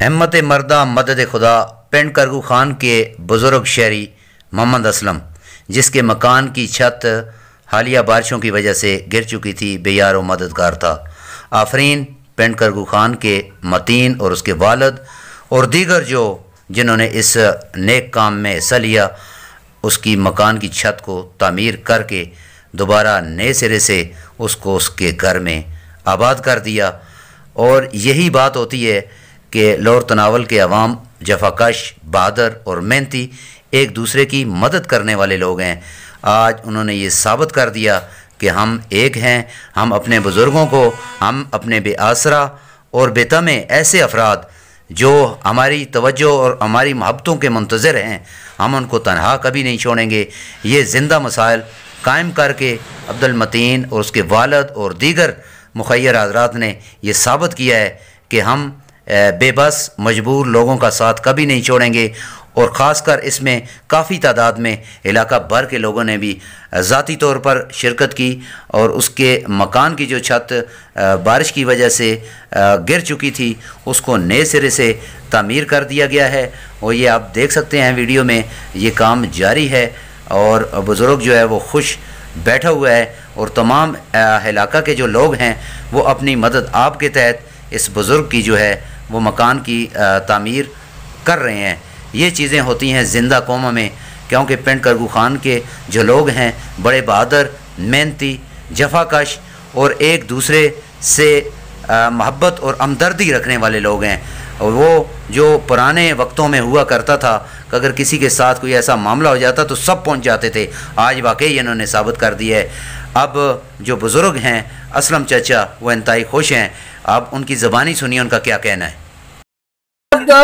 अहमत मरदा, मदद खुदा, पिंड करगू खान के बुज़ुर्ग शहरी मोहम्मद असलम, जिसके मकान की छत हालिया बारिशों की वजह से गिर चुकी थी, बेयार व मददगार था। आफरीन, पिंड करगू खान के मतीन और उसके वालद और दीगर जो, जिन्होंने इस नेक काम में हिस्सा लिया, उसकी मकान की छत को तामीर करके दोबारा नए सिरे से उसको उसके घर में आबाद कर दिया। और यही बात होती है कि लौर तनावल के अवाम, जफाकश बहादर और मेहनती एक दूसरे की मदद करने वाले लोग हैं। आज उन्होंने ये साबित कर दिया कि हम एक हैं, हम अपने बुज़ुर्गों को, हम अपने बेआसरा और बेतम ऐसे अफराद जो हमारी तवज्जो और हमारी महब्बतों के मंतज़र हैं। हम उनको तनहा कभी नहीं छोड़ेंगे। ये ज़िंदा मसाइल कायम करके अब्दुलमतीन और उसके वालद और दीगर मुखैर हजरात ने यह साबित किया है कि हम बेबस, मजबूर लोगों का साथ कभी नहीं छोड़ेंगे और ख़ासकर इसमें काफ़ी तादाद में इलाका भर के लोगों ने भी ज़ाती तौर पर शिरकत की और उसके मकान की जो छत बारिश की वजह से गिर चुकी थी, उसको नए सिरे से तमीर कर दिया गया है और ये आप देख सकते हैं वीडियो में ये काम जारी है और बुज़ुर्ग जो है वो खुश बैठा हुआ है और तमाम इलाका के जो लोग हैं वो अपनी मदद आपके तहत इस बुज़ुर्ग की जो है वो मकान की तमीर कर रहे हैं। ये चीज़ें होती हैं ज़िंदा कौम में, क्योंकि पिंड करगू खान के जो लोग हैं, बड़े बहादुर, मेहनती, जफाकश और एक दूसरे से मोहब्बत और हमदर्दी रखने वाले लोग हैं। वो जो पुराने वक्तों में हुआ करता था कि अगर किसी के साथ कोई ऐसा मामला हो जाता तो सब पहुँच जाते थे। आज वाकई इन्होंने साबित कर दिया है। अब जो बुज़ुर्ग हैं, असलम चचा, वो इंतई खुश हैं। आप उनकी ज़बानी सुनिए उनका क्या कहना है?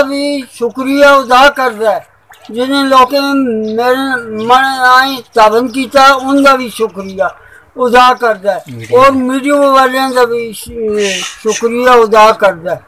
भी शुक्रिया अदा कर रहा है। जिन्हें लोग मेरे मन आई ताबन किया उनका भी शुक्रिया अदा कर रहा है। और मीडियो वाले का भी शुक्रिया अदा कर रहा है।